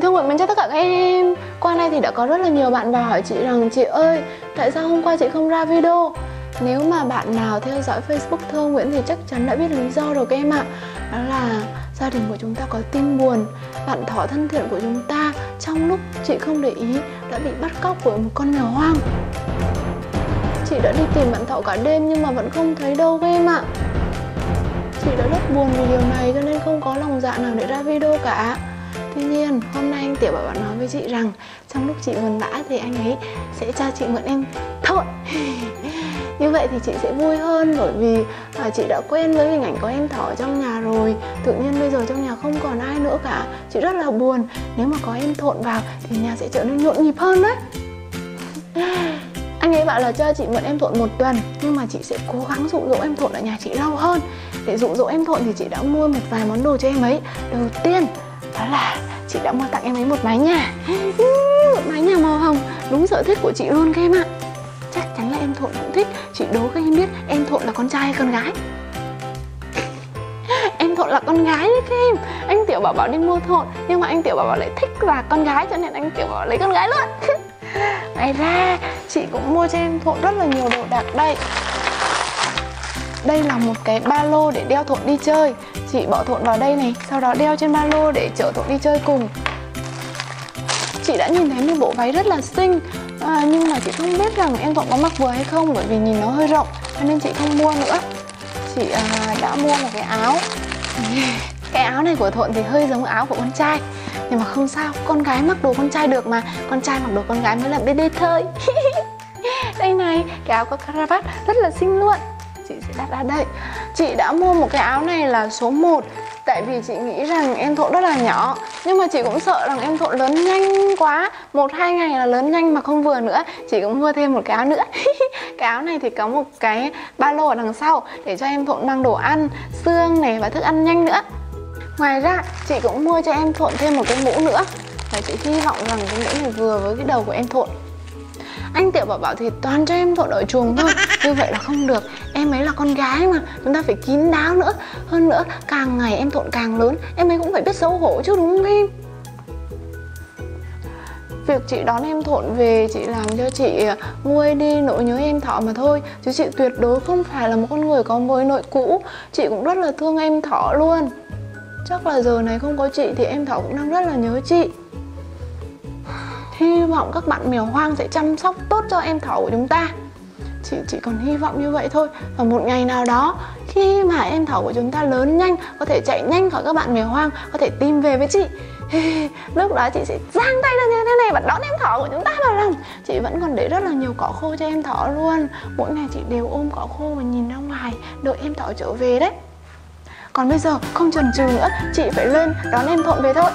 Chị Thương Nguyện mến chào tất cả các em. Qua nay thì đã có rất là nhiều bạn vào hỏi chị rằng Chị ơi, tại sao hôm qua chị không ra video? Nếu mà bạn nào theo dõi Facebook Thương Nguyễn thì chắc chắn đã biết lý do rồi các em ạ. Đó là gia đình của chúng ta có tin buồn Bạn thỏ thân thiện của chúng ta trong lúc chị không để ý đã bị bắt cóc của một con mèo hoang. Chị đã đi tìm bạn thỏ cả đêm nhưng mà vẫn không thấy đâu các em ạ. Chị đã rất buồn vì điều này cho nên không có lòng dạ nào để ra video cả. Tuy nhiên hôm nay anh Tiểu bảo bạn nói với chị rằng Trong lúc chị buồn bã thì anh ấy sẽ cho chị mượn em. Thộn Như vậy thì chị sẽ vui hơn bởi vì à, chị đã quen với hình ảnh có em thỏ trong nhà rồi. Tự nhiên bây giờ trong nhà không còn ai nữa cả. Chị rất là buồn. Nếu mà có em thộn vào thì nhà sẽ trở nên nhộn nhịp hơn đấy anh ấy bảo là cho chị mượn em thộn một tuần nhưng mà chị sẽ cố gắng dụ dỗ em thộn ở nhà chị lâu hơn. Để dụ dỗ em thộn thì chị đã mua một vài món đồ cho em ấy. Đầu tiên đó là chị đã mua tặng em ấy một mái nhà. Một mái nhà màu hồng. Đúng sở thích của chị luôn các em ạ. Chắc chắn là em thộn cũng thích. Chị đố các em biết em thộn là con trai hay con gái? Em thộn là con gái đấy các em. Anh tiểu bảo bảo đi mua thộn, nhưng mà anh tiểu bảo bảo lại thích là con gái cho nên anh tiểu bảo lấy con gái luôn. Ngoài ra, chị cũng mua cho em thộn rất là nhiều đồ đạc đây. Đây là một cái ba lô để đeo thộn đi chơi. Chị bỏ thộn vào đây này Sau đó đeo trên ba lô để chở thộn đi chơi cùng. Chị đã nhìn thấy một bộ váy rất là xinh. À, Nhưng mà chị không biết rằng em thộn có mặc vừa hay không Bởi vì nhìn nó hơi rộng Cho nên chị không mua nữa. Chị à, đã mua một cái áo. Cái áo này của thộn thì hơi giống áo của con trai Nhưng mà không sao Con gái mặc đồ con trai được mà Con trai mặc đồ con gái mới là bê đê thơi Đây này Cái áo có caravat rất là xinh luôn. Chị sẽ đặt ra đây. Chị đã mua một cái áo này là số 1 Tại vì chị nghĩ rằng em thộn rất là nhỏ. Nhưng mà chị cũng sợ rằng em thộn lớn nhanh quá. Một hai ngày là lớn nhanh mà không vừa nữa. Chị cũng mua thêm một cái áo nữa. Cái áo này thì có một cái ba lô ở đằng sau Để cho em thộn mang đồ ăn, xương này và thức ăn nhanh nữa. Ngoài ra chị cũng mua cho em thộn thêm một cái mũ nữa. Và chị hy vọng rằng cái mũ này vừa với cái đầu của em thộn anh tiểu bảo bảo thì toàn cho em thộn ở chuồng thôi. Như vậy là không được em ấy là con gái mà, chúng ta phải kín đáo nữa. Hơn nữa, càng ngày em thộn càng lớn, em ấy cũng phải biết xấu hổ chứ, đúng không em việc chị đón em thộn về, chị làm cho chị à, nguôi đi nỗi nhớ em thọ mà thôi. Chứ chị tuyệt đối không phải là một con người có mối nội cũ. Chị cũng rất là thương em thọ luôn. Chắc là giờ này không có chị thì em thọ cũng đang rất là nhớ chị. Hy vọng các bạn mèo hoang sẽ chăm sóc tốt cho em thỏ của chúng ta chị chỉ còn hy vọng như vậy thôi. Và một ngày nào đó, khi mà em thỏ của chúng ta lớn nhanh, có thể chạy nhanh khỏi các bạn mèo hoang, có thể tìm về với chị, lúc đó chị sẽ giang tay ra như thế này và đón em thỏ của chúng ta vào lòng. Chị vẫn còn để rất là nhiều cỏ khô cho em thỏ luôn. Mỗi ngày chị đều ôm cỏ khô và nhìn ra ngoài, đợi em thỏ trở về đấy. Còn bây giờ, không chần chừ nữa, chị phải lên đón em thộn về thôi.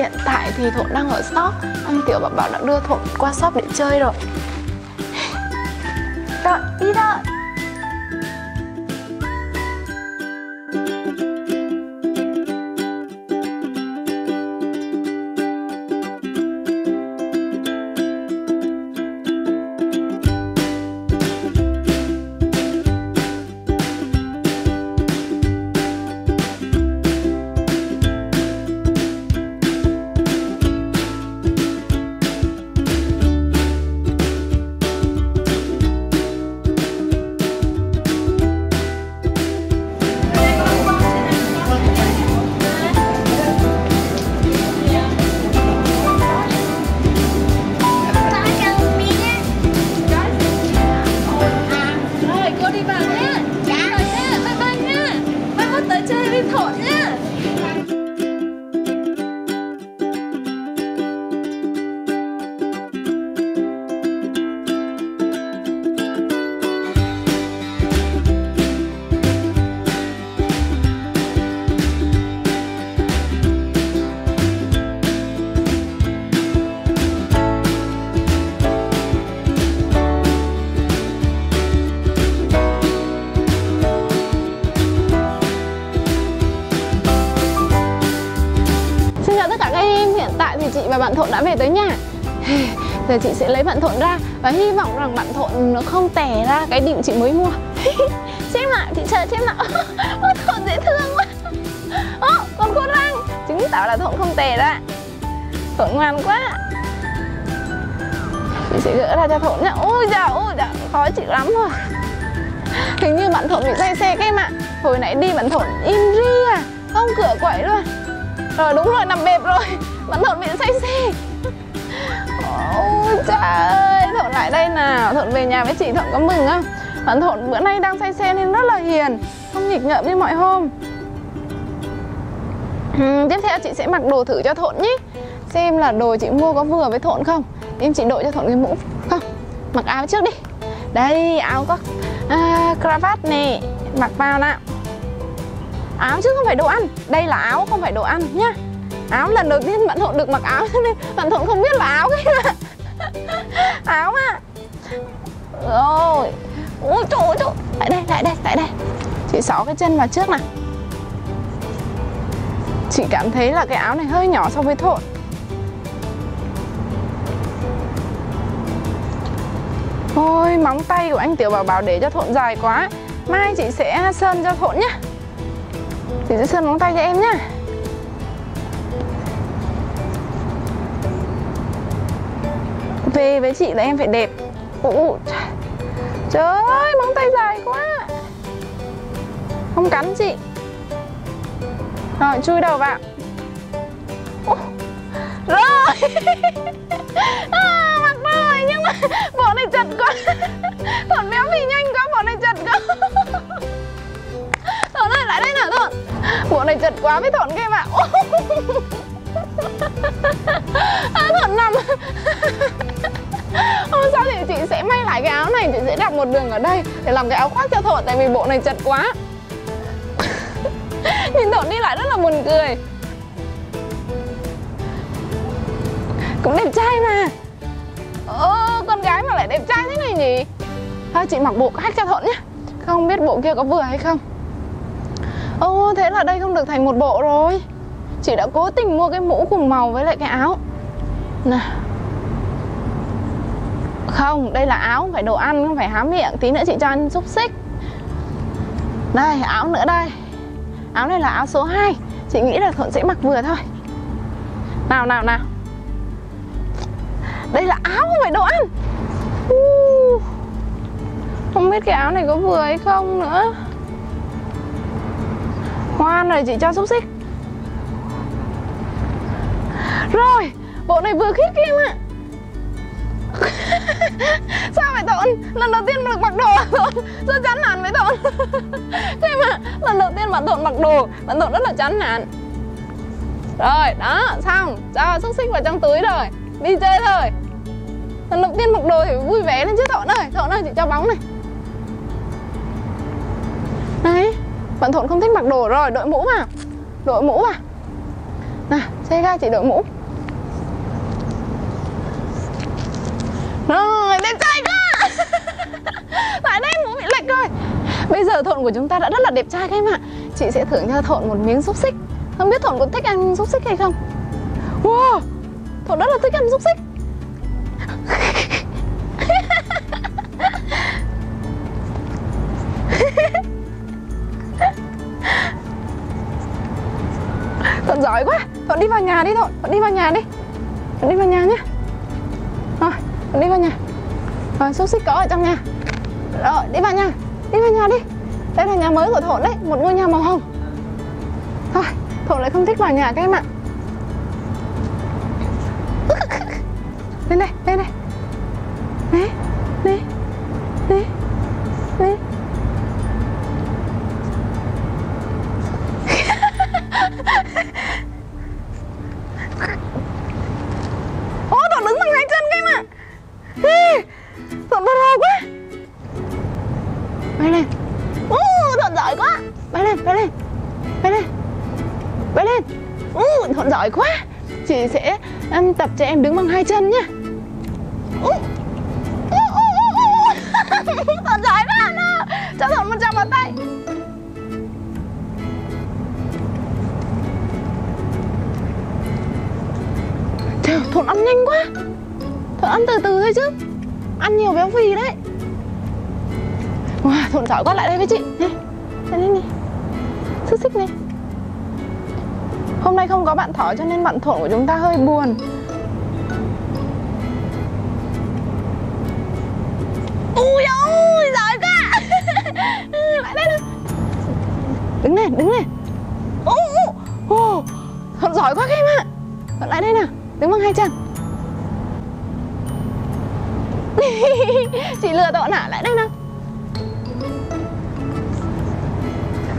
Hiện tại thì Thuận đang ở shop Anh Tiểu bảo bảo đã đưa Thuận qua shop để chơi rồi đợi, đi đợi. Chị và bạn Thuận đã về tới nhà. Giờ chị sẽ lấy bạn Thuận ra Và hy vọng rằng bạn Thuận nó không tè ra cái định chị mới mua. Xem lại chị chờ xem lại. Ô, thuận dễ thương quá. Ô, còn cô răng. Chứng tỏ là thuận không tè ra. Thuận ngoan quá. Chị sẽ gỡ ra cho thuận nhá. Ôi dạ ôi dạ khó chịu lắm rồi. Hình như bạn thuận bị say xe cái mà hồi nãy đi bạn thuận im ri à không cửa quậy luôn rồi đúng rồi nằm bẹp rồi. Vẫn thuận bị say xe. Ôi trời ơi thuận lại đây nào. Thuận về nhà với chị thuận có mừng không bạn thuận bữa nay đang say xe nên rất là hiền không nghịch ngợm như mọi hôm. Ừ, tiếp theo chị sẽ mặc đồ thử cho thuận nhé. Xem là đồ chị mua có vừa với thuận không. Em chị đội cho thuận cái mũ không. Mặc áo trước đi. Đây áo có à, cravat nè. Mặc vào nào áo chứ không phải đồ ăn. Đây là áo không phải đồ ăn nhá. Áo lần đầu tiên bạn thuận được mặc áo cho nên bạn thuận không biết là áo cái mà áo à rồi. Ôi, trời ơi, trời lại đây lại đây lại đây. Chị xỏ cái chân vào trước nào. Chị cảm thấy là cái áo này hơi nhỏ so với thuận Ôi, móng tay của anh Tiểu Bảo Bảo để cho Thuận dài quá. Mai chị sẽ sơn cho Thuận nhé. Chị sẽ sơn móng tay cho em nhá. Về với chị là em phải đẹp. Ủa, Trời ơi móng tay dài quá. Không cắn chị. Rồi chui đầu vào. Ủa, Rồi. Bộ này chật quá với Thuận kia mà à, thọn nằm. Hôm sau thì chị sẽ may lại cái áo này Chị sẽ đặt một đường ở đây Để làm cái áo khoác cho Thuận Tại vì bộ này chật quá. Nhìn Thuận đi lại rất là buồn cười. Cũng đẹp trai mà. Ơ con gái mà lại đẹp trai thế này nhỉ? Thôi chị mặc bộ khách cho Thuận nhé Không biết bộ kia có vừa hay không. Ô thế là đây không được thành một bộ rồi. Chị đã cố tình mua cái mũ cùng màu với lại cái áo. Nào. Không, đây là áo, không phải đồ ăn, không phải há miệng. Tí nữa chị cho ăn xúc xích. Đây, áo nữa đây. Áo này là áo số 2 Chị nghĩ là Thuận sẽ mặc vừa thôi. Nào, nào, nào. Đây là áo, không phải đồ ăn. Không biết cái áo này có vừa hay không nữa. Khoan rồi chị cho xúc xích. Rồi, Bộ này vừa khít em ạ Sao vậy Tộn Lần đầu tiên được mặc đồ à Thuận? Rất chán nản với Tộn Thế mà, lần đầu tiên bạn Tộn mặc đồ Bạn Tộn rất là chán nản. Rồi, đó, xong. Cho xúc xích vào trong túi rồi. Đi chơi thôi. Lần đầu tiên mặc đồ thì vui vẻ lên chứ Tộn ơi. Tộn ơi, chị cho bóng này. Bạn Thuận không thích mặc đồ rồi Đội mũ vào Đội mũ vào Nào xe ga chị đội mũ. Rồi, đẹp trai quá. Tại đây mũ bị lệch rồi. Bây giờ Thuận của chúng ta đã rất là đẹp trai các em ạ. Chị sẽ thưởng cho Thuận một miếng xúc xích. Không biết Thuận có thích ăn xúc xích hay không? Wow Thuận rất là thích ăn xúc xích. Thuận đi vào nhà đi Thuận Thuận đi vào nhà đi. Thuận đi vào nhà nhé Rồi đi vào nhà. Rồi, xúc xích có ở trong nhà. Rồi, đi vào nhà. Đi vào nhà đi. Đây là nhà mới của thuận đấy, một ngôi nhà màu hồng. Thôi, thuận lại không thích vào nhà các em ạ. Lên đây lên đây. Cho Thuận một trăm vào tay. Trời, Thuận ăn nhanh quá. Thuận ăn từ từ thôi chứ. Ăn nhiều béo phì đấy. Wow, Thuận giỏi quá. Lại đây với chị. Nè, đây này. Xích xích này. Hôm nay không có bạn thỏ cho nên bạn Thuận của chúng ta hơi buồn. Đứng này, đứng này. Ô, ô, ô. Thuận giỏi quá các em ạ. Thuận lại đây nào, đứng bằng hai chân. Chị lừa Thuận hả, lại đây nào.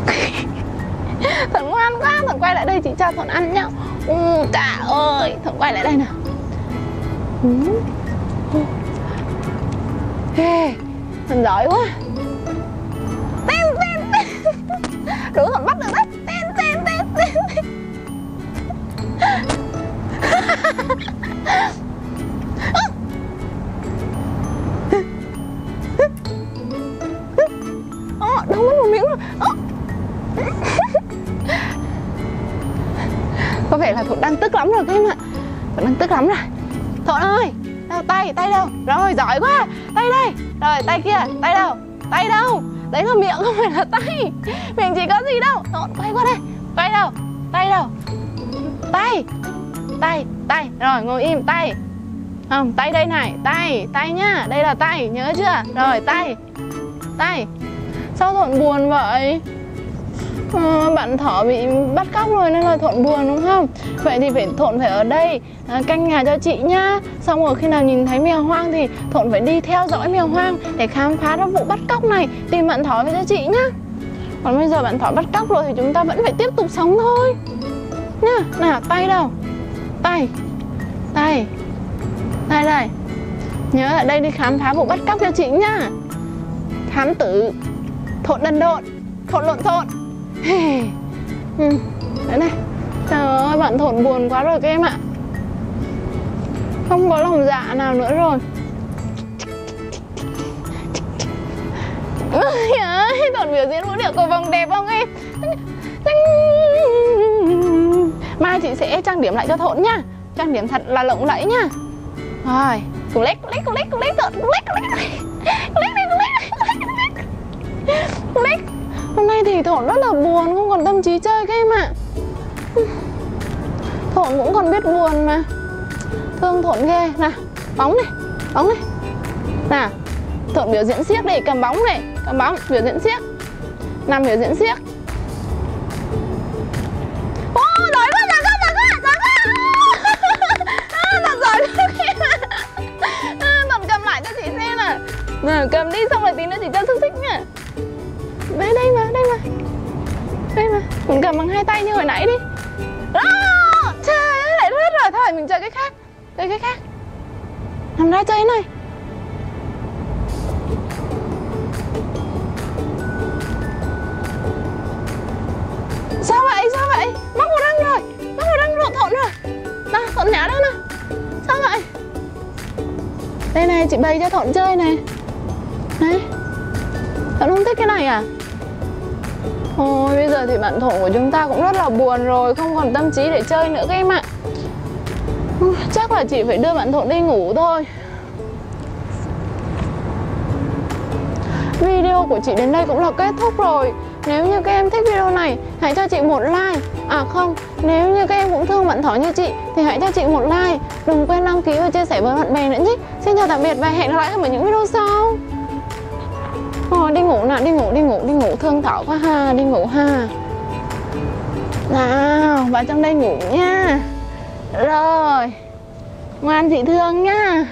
Thuận ngoan quá, Thuận quay lại đây chị cho Thuận ăn nhá. Ừ, cả ơi, Thuận quay lại đây nào. Ừ. Ê, Thuận giỏi quá. Đủ Thuận bắt được đấy. Tên, tên, tên, tên. Ồ, đâu mất một miếng rồi. Có vẻ là Thuận đang tức lắm rồi các em ạ. Thuận đang tức lắm rồi. Thuận ơi đâu tay tay đâu? Rồi giỏi quá. Tay đây. Rồi tay kia. Tay đâu? Tay đâu? Đấy là miệng, không phải là tay. Mình chỉ có gì đâu. Thuận quay qua đây. Quay đâu? Tay đâu? Tay tay tay. Rồi, ngồi im, tay. Không, tay đây này. Tay tay nhá. Đây là tay, nhớ chưa? Rồi, tay. Tay. Sao dọn buồn vậy? Ờ, bạn thỏ bị bắt cóc rồi nên là thuận buồn đúng không? Vậy thì phải thuận phải ở đây à, canh nhà cho chị nhá. Xong rồi khi nào nhìn thấy mèo hoang thì thuận phải đi theo dõi mèo hoang để khám phá ra vụ bắt cóc này. Tìm bạn thỏ về cho chị nhá. Còn bây giờ bạn thỏ bắt cóc rồi thì chúng ta vẫn phải tiếp tục sống thôi. Nhá nào tay đâu? Tay tay tay đây. Nhớ ở đây đi khám phá vụ bắt cóc cho chị nhá. Thám tử thộn đần độn thộn lộn thộn ừ. đấy này trời ơi bạn thộn buồn quá rồi các em ạ không có lòng dạ nào nữa rồi Ôi ơi, Thuận biểu diễn vũ điệu cầu vòng đẹp không em? Mai chị sẽ trang điểm lại cho thổn nhá Trang điểm thật là lộng lẫy nhá Rồi, cùng lết, cùng lết, cùng lết, cùng lết Thuận, cùng lết, cùng lết Cùng lết đi, cùng lết, cùng lết Cùng lết Hôm nay thì thổn rất là buồn, không còn tâm trí chơi các em ạ. Thuận cũng còn biết buồn mà. Thương thổn ghê. Nào, bóng này, bóng này. Nào, thổn biểu diễn siếc đi, cầm bóng này Cầm bóng, biểu diễn siếc. Nằm biểu diễn siếc. Ô, giỏi quá, giỏi mình cầm bằng hai tay như hồi nãy đi à, Trời ơi, lại rớt rồi Thôi, mình chơi cái khác Chơi cái khác Nằm ra chơi cái này Sao vậy? Sao vậy? Mắc vào răng rồi Mắc vào răng rộn thộn rồi Nào, thộn nhả ra nào Sao vậy? Đây này, chị bày cho thộn chơi này Này Thộn không thích cái này à? Thôi, bây giờ thì bạn thổ của chúng ta cũng rất là buồn rồi Không còn tâm trí để chơi nữa các em ạ. Chắc là chị phải đưa bạn thổ đi ngủ thôi. Video của chị đến đây cũng là kết thúc rồi. Nếu như các em thích video này Hãy cho chị một like. À không, nếu như các em cũng thương bạn thỏ như chị Thì hãy cho chị một like. Đừng quên đăng ký và chia sẻ với bạn bè nữa nhé. Xin chào tạm biệt và hẹn gặp lại ở những video sau. Thôi đi ngủ nào, đi ngủ, đi ngủ, đi ngủ. Thương thảo quá ha, đi ngủ ha. Nào, vào trong đây ngủ nha. Rồi Ngoan chị thương nha.